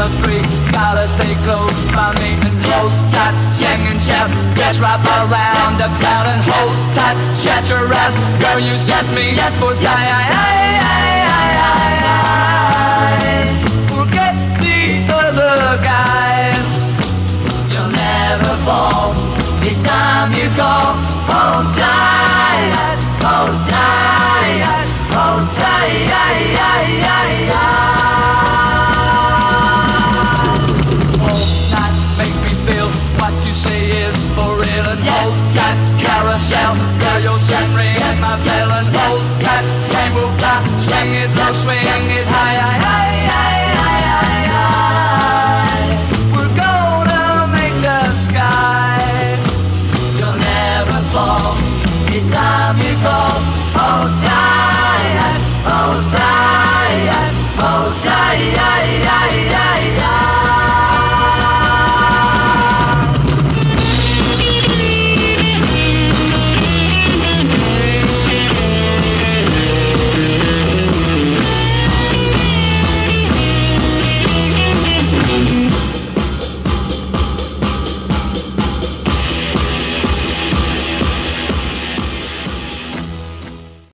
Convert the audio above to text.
Gotta stay close by me and hold tight. Sing and shout, just wrap around the crowd and hold tight. Shut your eyes, girl, you set me up for I, I, I, I, I, I. Forget the other guys. You'll never fall. This time you call, hold tight, is for real and hold tight, carousel, girl, you'll soon ring my bell and hold tight, rainbow fly, swing it low, swing it high, high, high, high, high, high, high. We're gonna make the sky. You'll never fall. It's time you call. Hold tight.